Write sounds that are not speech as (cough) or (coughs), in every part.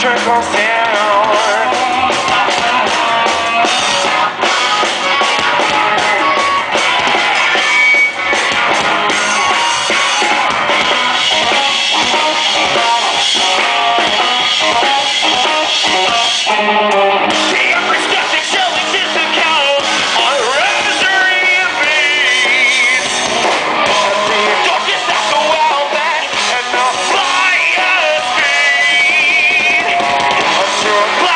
trickles Under a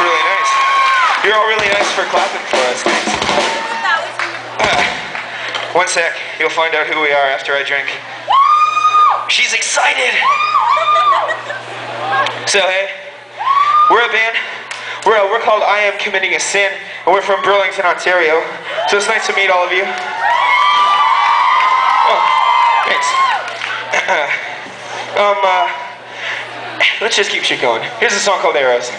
Really nice. You're all really nice for clapping for us. Thanks. One sec. You'll find out who we are after I drink. She's excited. So hey, we're a band. We're a, we're called I Am Committing a Sin, and we're from Burlington, Ontario. So it's nice to meet all of you. Oh, thanks. (coughs) um, uh, let's just keep shit going. Here's a song called Arrows.